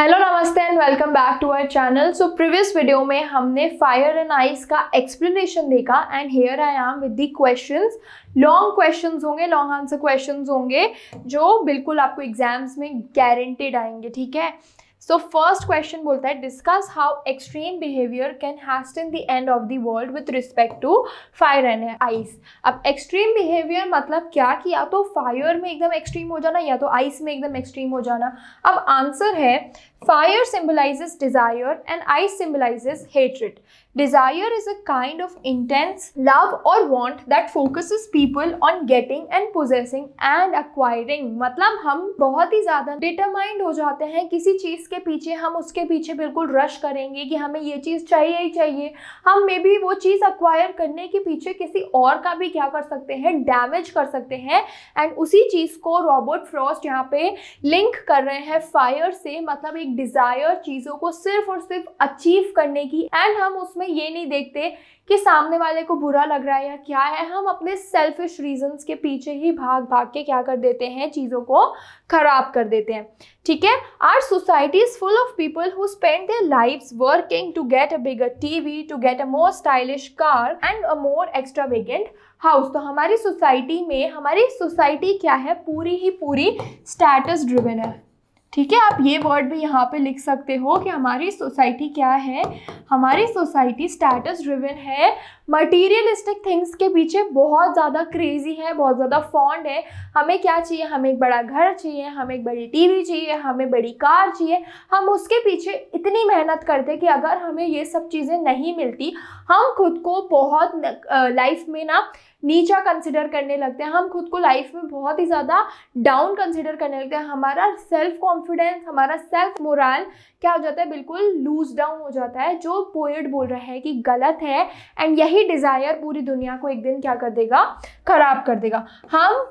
Hello नमस्ते and welcome back to our channel so previous video में हमने fire and ice का explanation देखा and here I am with the questions long questions होंगे long answer questions होंगे, जो बिल्कुल आपको एग्ज़ाम्स में गारंटेड आएँगे, ठीक है? सो फ़र्स्ट क्वेश्चन बोलता है discuss how extreme behaviour can hasten the end of the world with respect to fire and ice अब एक्सट्रीम बिहेवियर मतलब क्या? कि या तो फायर में एकदम एक्सट्रीम हो जाना, या तो आइस में एकदम एक्सट्रीम हो जाना। अब आंसर है fire symbolises desire and ice symbolises hatred Desire is a kind of intense love or want that focuses people on getting and possessing and acquiring. मतलब हम बहुत ही ज़्यादा डिटरमाइंड हो जाते हैं किसी चीज़ के पीछे, हम उसके पीछे बिल्कुल रश करेंगे कि हमें ये चीज़ चाहिए ही चाहिए। हम मे बी वो चीज़ अक्वायर करने के पीछे किसी और का भी क्या कर सकते हैं डैमेज कर सकते हैं। एंड उसी चीज़ को रॉबर्ट फ्रॉस्ट यहाँ पे लिंक कर रहे हैं फायर से मतलब एक डिज़ायर चीज़ों को सिर्फ़ और सिर्फ़ अचीव करने की। एंड हम उसमें ये नहीं देखते कि सामने वाले को बुरा लग रहा है या क्या है। हम अपने सेल्फिश रीजंस के पीछे ही भाग भाग के क्या कर देते हैं? चीज़ों को खराब कर देते हैं। ठीक है? Our society is full of people who spend their lives working to get a bigger TV to get a more stylish car and a more extravagant house तो हमारी सोसाइटी में, हमारी सोसाइटी क्या है? पूरी ही पूरी स्टेटस ड्रिवेन है। ठीक है, आप ये वर्ड भी यहाँ पे लिख सकते हो कि हमारी सोसाइटी क्या है। हमारी सोसाइटी स्टेटस ड्रिवन है। मटीरियलिस्टिक थिंग्स के पीछे बहुत ज़्यादा क्रेजी है, बहुत ज़्यादा फॉन्ड है। हमें क्या चाहिए? हमें एक बड़ा घर चाहिए, हमें एक बड़ी टीवी चाहिए, हमें बड़ी कार चाहिए। हम उसके पीछे इतनी मेहनत करते कि अगर हमें ये सब चीज़ें नहीं मिलती, हम खुद को बहुत लाइफ में ना नीचा कंसिडर करने लगते हैं। हम खुद को लाइफ में बहुत ही ज़्यादा डाउन कंसिडर करने लगते हैं। हमारा सेल्फ कॉन्फिडेंस हमारा सेल्फ मोरल क्या हो जाता है? बिल्कुल लूज डाउन हो जाता है। जो पोएट बोल रहा है कि गलत है एंड यही डिज़ायर पूरी दुनिया को एक दिन क्या कर देगा? खराब कर देगा। हम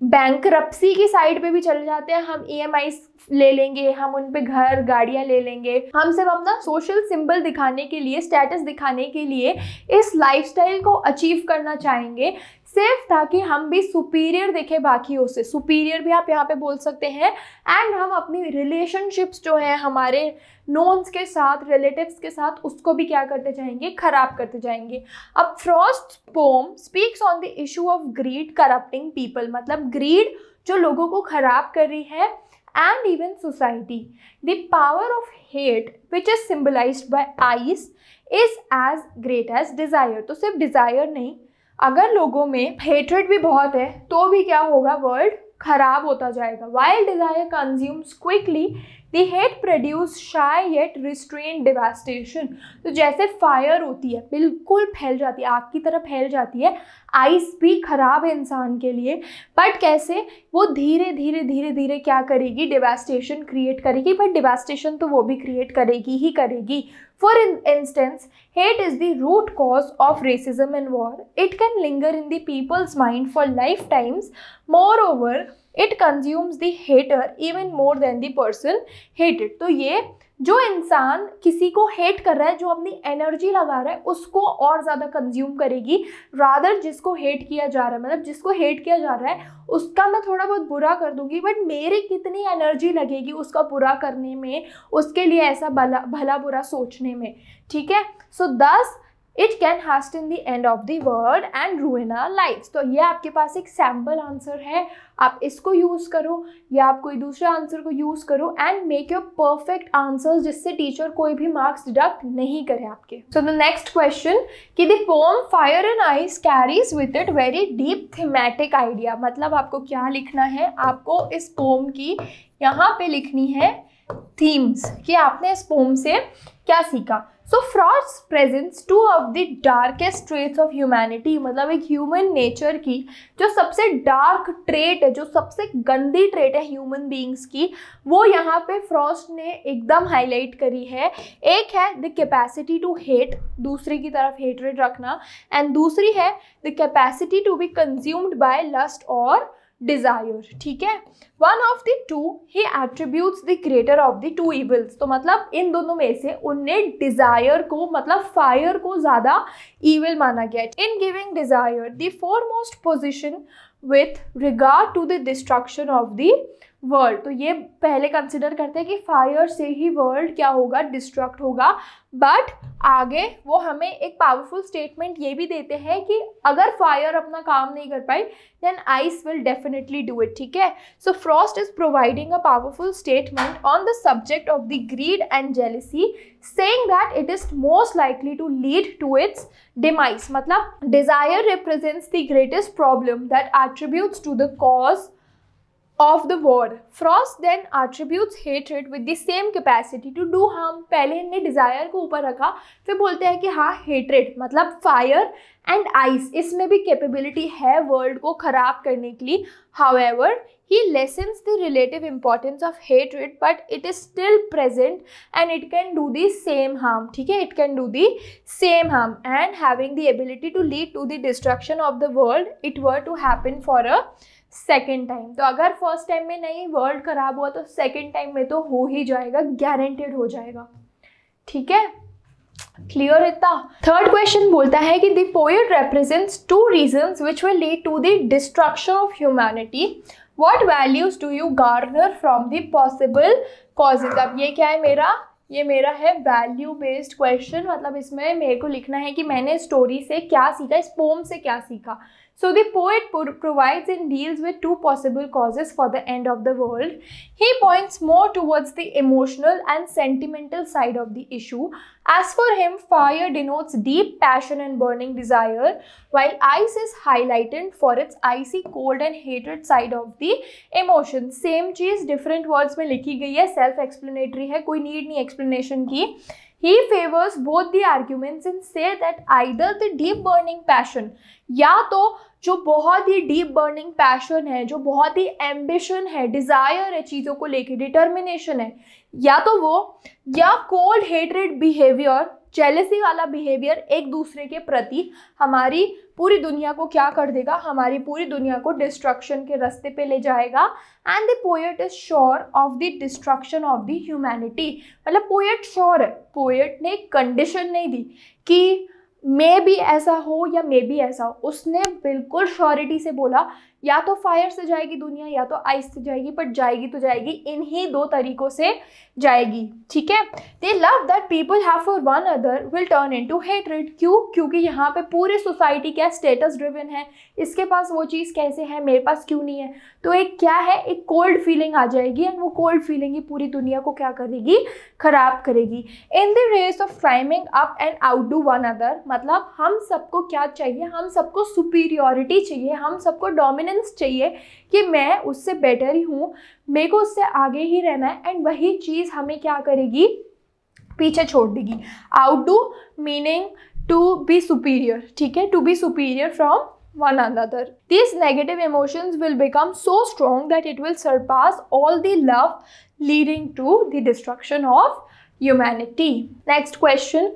बैंक की साइड पे भी चले जाते हैं। हम ई ले लेंगे, हम उन पे घर, गाड़ियाँ ले लेंगे। हम सिर्फ़ अपना सोशल सिंबल दिखाने के लिए स्टेटस दिखाने के लिए इस लाइफस्टाइल को अचीव करना चाहेंगे। सिर्फ़ ताकि हम भी सुपीरियर देखें बाकियों से। सुपीरियर भी आप यहाँ पे बोल सकते हैं। एंड हम अपनी रिलेशनशिप्स जो हैं, हमारे नोन्स के साथ रिलेटिव्स के साथ, उसको भी क्या करते जाएँगे? खराब करते जाएँगे। अब Frost poem speaks on the issue of greed corrupting people मतलब ग्रीड जो लोगों को खराब कर रही है and even society the power of hate which is symbolise by ice is as great as desire तो सिर्फ़ डिज़ायर नहीं अगर लोगों में हेट्रेड भी बहुत है तो भी क्या होगा? वर्ल्ड खराब होता जाएगा। Wild desire consumes quickly the hate produce shy yet restrain devastation तो जैसे फायर होती है बिल्कुल फैल जाती है आग की तरह फैल जाती है आइस भी खराब है इंसान के लिए। बट कैसे? वो धीरे धीरे धीरे धीरे क्या करेगी? डिवास्टेशन क्रिएट करेगी बट डिवास्टेशन तो वो भी क्रिएट करेगी ही करेगी। For instance, hate is the root cause of racism and war. It can linger in the people's mind for lifetimes. Moreover, it consumes the hater even more than the person hated. तो ये जो इंसान किसी को hate कर रहा है, जो अपनी एनर्जी लगा रहा है, उसको और ज़्यादा कंज्यूम करेगी रादर जिसको हेट किया जा रहा है मतलब जिसको हेट किया जा रहा है, उसका मैं थोड़ा बहुत बुरा कर दूँगी बट मेरी कितनी एनर्जी लगेगी उसका बुरा करने में, उसके लिए ऐसा भला भला बुरा सोचने में, ठीक है so thus it can haste in the end of the word and ruin our life तो ये आपके पास एक सैंपल आंसर है। आप इसको यूज़ करो या आप कोई दूसरे आंसर को यूज़ करो and make your perfect answer जिससे टीचर कोई भी मार्क्स डिडक्ट नहीं करे आपके। सो द नेक्स्ट क्वेश्चन कि the poem fire and ice carries with it very deep thematic idea मतलब आपको क्या लिखना है? आपको इस पोम की यहाँ पे लिखनी है थीम्स कि आपने इस पोम से क्या सीखा? So Frost's presents two of the darkest traits of humanity मतलब एक ह्यूमन नेचर की, जो सबसे डार्क ट्रेट है, जो सबसे गंदी ट्रेट है ह्यूमन बींग्स की, वो यहाँ पे फ्रॉस्ट ने एकदम हाईलाइट करी है। एक है द कैपेसिटी टू हेट दूसरे की तरफ़ हेटरेड रखना एंड दूसरी है the capacity to be consumed by lust और डिज़ायर ठीक है? One of the two he attribute the creator of the two evils तो मतलब इन दोनों में से उनने डिज़ायर को मतलब फायर को ज़्यादा ईविल माना गया in giving desire the foremost position with regard to the destruction of the world तो ये पहले कंसिडर करते हैं कि फायर से ही वर्ल्ड क्या होगा? डिस्ट्रक्ट होगा. बट आगे वो हमें एक पावरफुल स्टेटमेंट ये भी देते हैं कि अगर फायर अपना काम नहीं कर पाई then ice will definitely do it ठीक है? So Frost is providing a powerful statement on the subject of the greed and jealousy saying that it is most likely to lead to its demise मतलब desire represents the greatest problem that attributes to the cause of the war. Frost then attributes hatred with the same capacity to do harm. पहले इनने desire को ऊपर रखा फिर बोलते हैं कि हाँ hatred मतलब fire and ice इसमें भी capability है world को ख़राब करने के लिए however he lessens the relative importance of hatred but it is still present and it can do the same harm ठीक है it can do the same harm and having the ability to lead to the destruction of the world it were to happen for a second time तो अगर first time में नहीं world खराब हुआ तो second time में तो हो ही जाएगा गारंटेड हो जाएगा ठीक है क्लियर इतना थर्ड क्वेश्चन बोलता है कि the poet represents two reasons which will lead to the destruction of humanity what values do you garner from the possible causes अब ये क्या है मेरा? ये मेरा है वैल्यू बेस्ड क्वेश्चन मतलब इसमें मेरे को लिखना है कि मैंने स्टोरी से क्या सीखा, इस पोम से क्या सीखा। So the poet provides and deals with two possible causes for the end of the world. He points more towards the emotional and sentimental side of the issue. As for him, fire denotes deep passion and burning desire, while ice is highlighted for its icy cold and hatred side of the emotion. Same cheese different words में लिखी गई है self explanatory है कोई need नहीं explanation की he favors both the arguments and say that either the deep burning passion, या तो जो बहुत ही डीप बर्निंग पैशन है, जो बहुत ही एम्बिशन है डिज़ायर है चीज़ों को लेके डिटर्मिनेशन है, या तो वो, या कोल्ड हेटरेड बिहेवियर जेलेसी वाला बिहेवियर एक दूसरे के प्रति हमारी पूरी दुनिया को क्या कर देगा? हमारी पूरी दुनिया को डिस्ट्रक्शन के रास्ते पे ले जाएगा। And the poet is sure of the destruction of the humanity मतलब पोएट श्योर है। पोएट ने कंडीशन नहीं दी कि मे भी ऐसा हो या मे भी ऐसा हो। उसने बिल्कुल श्योरिटी से बोला या तो फायर से जाएगी दुनिया, या तो आइस से जाएगी बट जाएगी तो जाएगी। इन्हीं दो तरीकों से जाएगी, ठीक है? The love that people have for one other will turn into hatred क्यों? क्योंकि यहाँ पे पूरी सोसाइटी क्या स्टेटस ड्रिवन है। इसके पास वो चीज़ कैसे है? मेरे पास क्यों नहीं है? तो एक क्या है? एक कोल्ड फीलिंग आ जाएगी एंड वो कोल्ड फीलिंग ही पूरी दुनिया को क्या करेगी? खराब करेगी। In the race of climbing up and outdo one other मतलब हम सबको क्या चाहिए? हम सबको सुपीरियोरिटी चाहिए। हम सबको कॉन्फिडेंस चाहिए कि मैं उससे बेटर ही हूँ, मेरे को उससे आगे ही रहना है एंड वही चीज़ हमें क्या करेगी? पीछे छोड़ देगी। Outdo meaning to be superior ठीक है? To be superior from one another this negative emotions will become so strong that it will surpass all the love leading to the destruction of humanity next question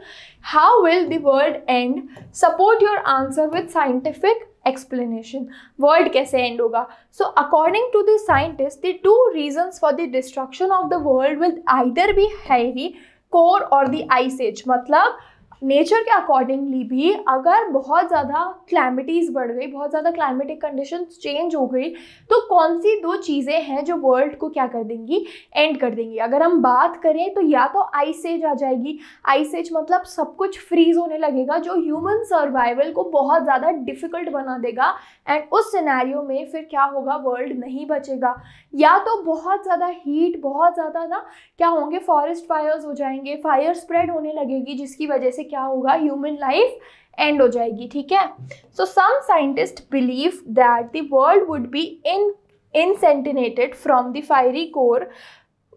how will the world end support your answer with scientific explanation world कैसे end होगा? So according to the scientist the two reasons for the destruction of the world will either be heavy core और the ice age मतलब nature के accordingly भी अगर बहुत ज़्यादा क्लाइमेटीज़ बढ़ गई, बहुत ज़्यादा क्लाइमेटिक कंडीशन चेंज हो गई तो कौन सी दो चीज़ें हैं जो वर्ल्ड को क्या कर देंगी? एंड कर देंगी। अगर हम बात करें तो या तो आइस एज आ जाएगी। आइस एज मतलब सब कुछ फ्रीज होने लगेगा, जो ह्यूमन सर्वाइवल को बहुत ज़्यादा डिफ़िकल्ट बना देगा। एंड उस सिनेरियो में फिर क्या होगा? वर्ल्ड नहीं बचेगा। या तो बहुत ज़्यादा हीट बहुत ज़्यादा ना, क्या होंगे? फॉरेस्ट फायर्स हो जाएँगे फायर स्प्रेड होने लगेगी, जिसकी वजह से क्या होगा? ह्यूमन लाइफ एंड हो जाएगी, ठीक है? So some scientist believe that the world would be in incinerated from the fiery core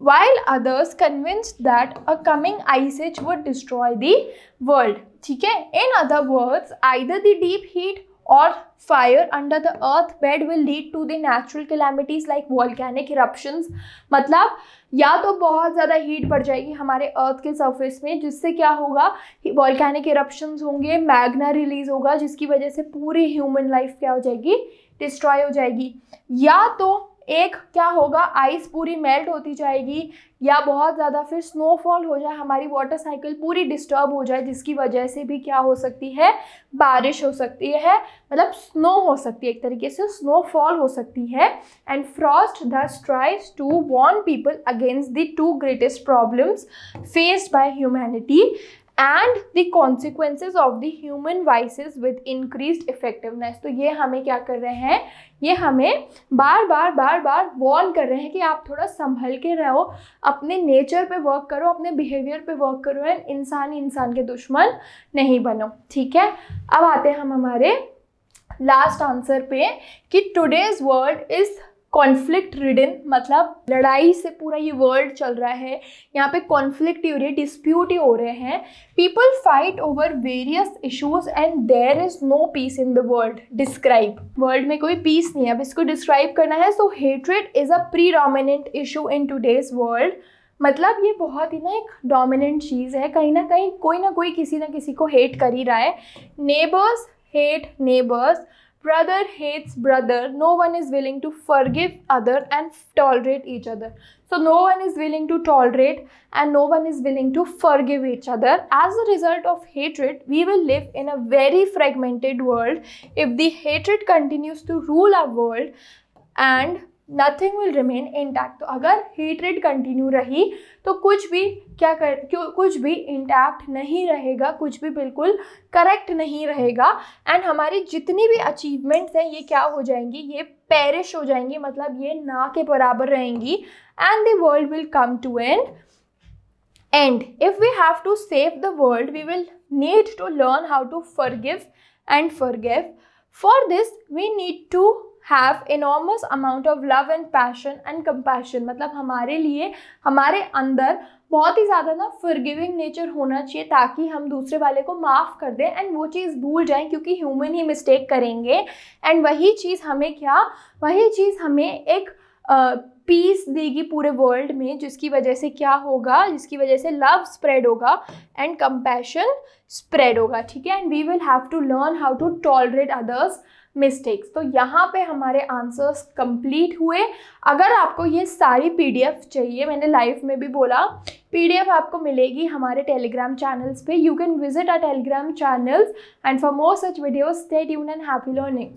while others convince that a coming ice age would destroy the world ठीक है? In other words I the deep heat or fire under the earth bed will lead to the natural calamities like volcanic eruptions. मतलब या तो बहुत ज़्यादा heat बढ़ जाएगी हमारे अर्थ के सरफेस में, जिससे क्या होगा? वॉल्केनिक इरप्शंस होंगे मैग्ना रिलीज़ होगा, जिसकी वजह से पूरी ह्यूमन लाइफ क्या हो जाएगी? डिस्ट्रॉय हो जाएगी। या तो एक क्या होगा? आइस पूरी मेल्ट होती जाएगी या बहुत ज़्यादा फिर स्नोफॉल हो जाए, हमारी वाटर साइकिल पूरी डिस्टर्ब हो जाए, जिसकी वजह से भी क्या हो सकती है? बारिश हो सकती है मतलब स्नो हो सकती है, एक तरीके से स्नोफॉल हो सकती है। And Frost the tries to warn people against the two greatest problems faced by humanity and the consequences of the human vices with increase effectiveness तो ये हमें क्या कर रहे हैं? ये हमें बार बार बार बार वॉर्न कर रहे हैं कि आप थोड़ा संभल के रहो, अपने नेचर पे वर्क करो, अपने बिहेवियर पे वर्क करो एंड इंसान इंसान के दुश्मन नहीं बनो। ठीक है? अब आते हैं हम हमारे लास्ट आंसर पे कि today's world is conflict ridden मतलब लड़ाई से पूरा ये वर्ल्ड चल रहा है। यहाँ पे कॉन्फ्लिक्ट ही हो रही है डिस्प्यूट ही हो रहे हैं। People fight over various issues and there is no peace in the world describe world में कोई पीस नहीं है। अब इसको डिस्क्राइब करना है। So hatred is a predominant issue in today's world मतलब ये बहुत ही ना एक डोमिनेंट चीज़ है। कहीं ना कहीं कोई ना कोई किसी ना किसी को हेट कर ही रहा है। Neighbours hate neighbours brother hates brother. No one is willing to forgive other and tolerate each other. So no one is willing to tolerate and no one is willing to forgive each other. As a result of hatred we will live in a very fragmented world. If the hatred continues to rule our world and nothing will remain intact तो अगर heat continue रही तो कुछ भी क्या कर, क्यों, कुछ भी इंटैक्ट नहीं रहेगा, कुछ भी बिल्कुल करेक्ट नहीं रहेगा। एंड हमारी जितनी भी अचीवमेंट्स हैं, ये क्या हो जाएँगी? ये पेरिश हो जाएँगी मतलब ये ना के बराबर रहेंगी। And the world will come to end and if we have to save the world we will need to learn how to forgive and forgive for this we need to have enormous amount of love and passion and compassion मतलब हमारे लिए हमारे अंदर बहुत ही ज़्यादा ना forgiving nature होना चाहिए ताकि हम दूसरे वाले को माफ़ कर दें एंड वो चीज़ भूल जाएँ क्योंकि ह्यूमन ही मिस्टेक करेंगे। एंड वही चीज़ हमें क्या वही चीज़ हमें एक पीस uh, देगी पूरे वर्ल्ड में जिसकी वजह से क्या होगा जिसकी वजह से लव स्प्रेड होगा एंड कंपैशन स्प्रेड होगा ठीक है? And we will have to learn how to tolerate others mistakes तो यहाँ पे हमारे आंसर्स कंप्लीट हुए। अगर आपको ये सारी पीडीएफ चाहिए, मैंने लाइव में भी बोला पीडीएफ आपको मिलेगी हमारे टेलीग्राम चैनल्स पे। You can visit our Telegram channels and for more such videos stay tune and happy learning